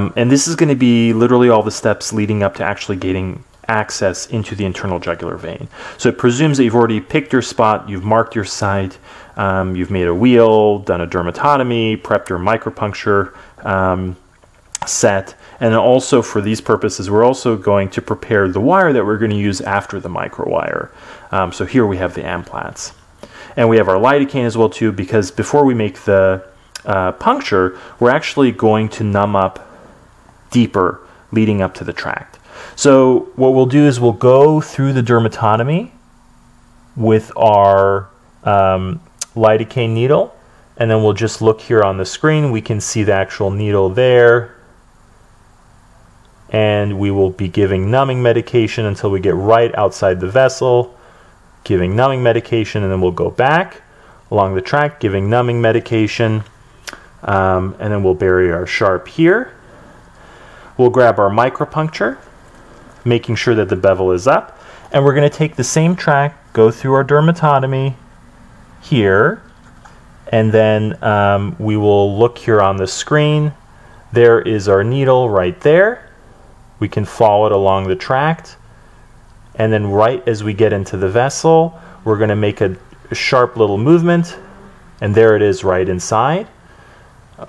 Um, and this is going to be literally all the steps leading up to actually getting access into the internal jugular vein. So it presumes that you've already picked your spot, you've marked your site, um, you've made a wheal, done a dermatotomy, prepped your micropuncture um, set, and also for these purposes, we're also going to prepare the wire that we're going to use after the microwire. Um, so here we have the Amplatz. And we have our lidocaine as well too, because before we make the uh, puncture, we're actually going to numb up deeper leading up to the tract. So what we'll do is we'll go through the dermatotomy with our um, lidocaine needle, and then we'll just look here on the screen. We can see the actual needle there, and we will be giving numbing medication until we get right outside the vessel, giving numbing medication, and then we'll go back along the tract, giving numbing medication, um, and then we'll bury our sharp here. We'll grab our micropuncture, making sure that the bevel is up, and we're going to take the same track, go through our dermatotomy here, and then um, we will look here on the screen. There is our needle right there. We can follow it along the tract. And then right as we get into the vessel, we're going to make a, a sharp little movement. And there it is right inside.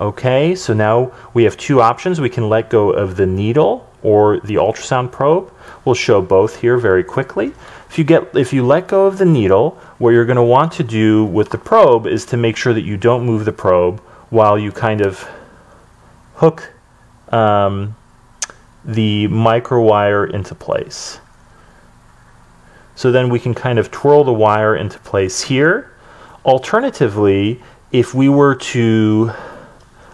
Okay, so now we have two options. We can let go of the needle or the ultrasound probe. We'll show both here very quickly. If you, get, if you let go of the needle, what you're going to want to do with the probe is to make sure that you don't move the probe while you kind of hook um, the microwire into place. So then we can kind of twirl the wire into place here. Alternatively, if we were to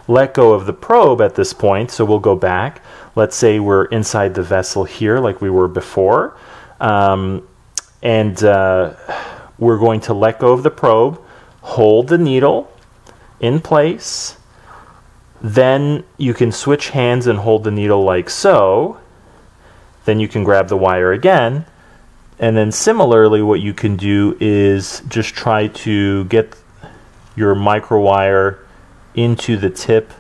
let go of the probe at this point, so we'll go back. Let's say we're inside the vessel here like we were before. Um, and uh, we're going to let go of the probe, hold the needle in place. Then you can switch hands and hold the needle like so. Then you can grab the wire again. And then similarly, what you can do is just try to get your micro wire into the tip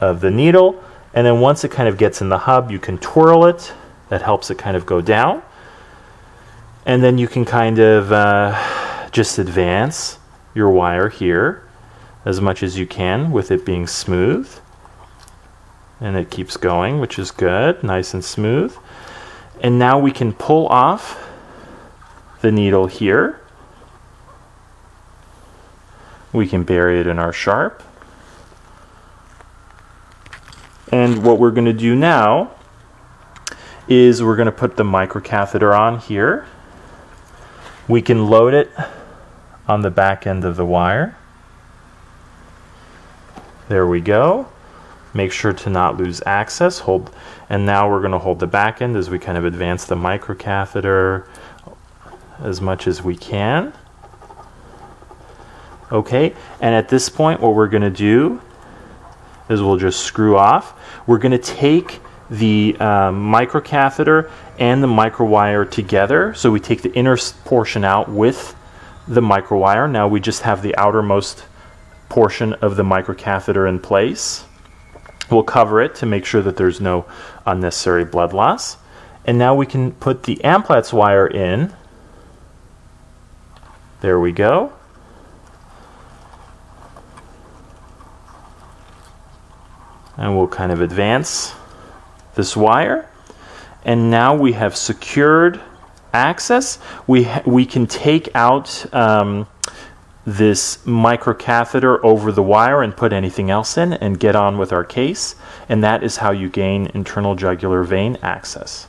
of the needle. And then once it kind of gets in the hub, you can twirl it. That helps it kind of go down. And then you can kind of uh, just advance your wire here as much as you can with it being smooth. And it keeps going, which is good, nice and smooth. And now we can pull off the needle here. We can bury it in our sharp. And what we're going to do now is we're going to put the microcatheter on here. We can load it on the back end of the wire. There we go. Make sure to not lose access. Hold, and now we're going to hold the back end as we kind of advance the microcatheter as much as we can. Okay, and at this point, what we're going to do is we'll just screw off. We're going to take the um, microcatheter and the microwire together. So we take the inner portion out with the microwire. Now we just have the outermost portion of the microcatheter in place. We'll cover it to make sure that there's no unnecessary blood loss. And now we can put the Amplatz wire in. There we go. And we'll kind of advance this wire. And now we have secured access. We we can take out um, this microcatheter over the wire and put anything else in and get on with our case. And that is how you gain internal jugular vein access